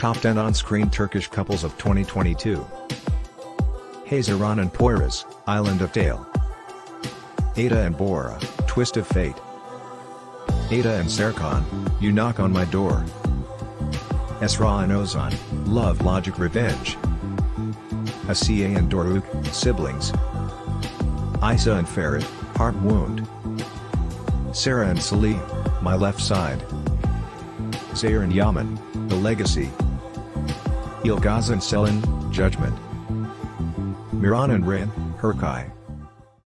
Top 10 on-screen Turkish couples of 2022. Hazaran and Poyraz, Island of Dale. Ada and Bora, Twist of Fate. Eda and Serkan, You Knock on My Door. Esra and Ozan, Love Logic Revenge. Asiye and Doruk, Siblings. Isa and Ferit, Heart Wound. Sarah and Salim, My Left Side. Zaire and Yaman, The Legacy. Ilgaz and Ceylin, Judgment. Miran and Rin, Hercai.